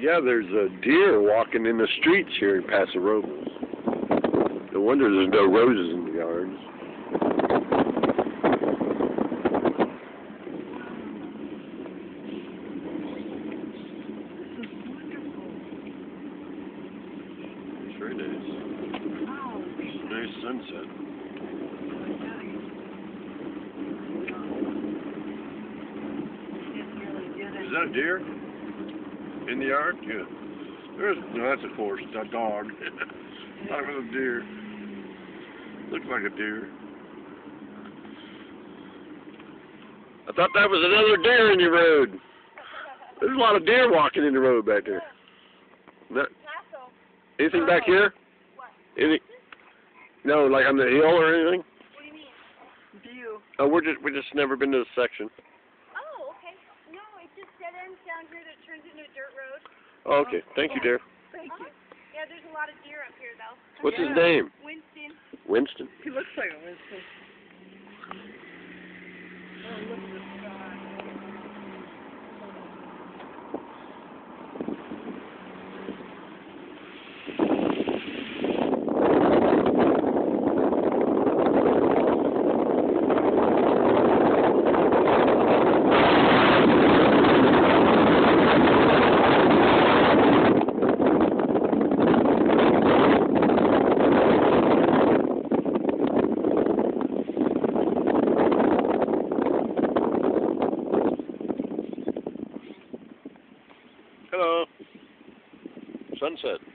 Yeah, there's a deer walking in the streets here in Paso Robles. No wonder there's no roses in the yards. Nice sunset. Is that a deer? In the yard? Yeah. There's no, that's a horse. It's a dog. Not a deer. Looks like a deer. I thought that was another deer in your road. There's a lot of deer walking in the road back there. That, anything back here? Any? No, like on the hill or anything? What do you mean? View. Oh, we're just we just never been to this section. Oh, okay. No, it just dead ends down here that turns into a dirt road. Oh, okay, thank you, dear. Thank you. Yeah, there's a lot of deer up here though. What's his name? Winston. Winston. He looks like a Winston. Sunset.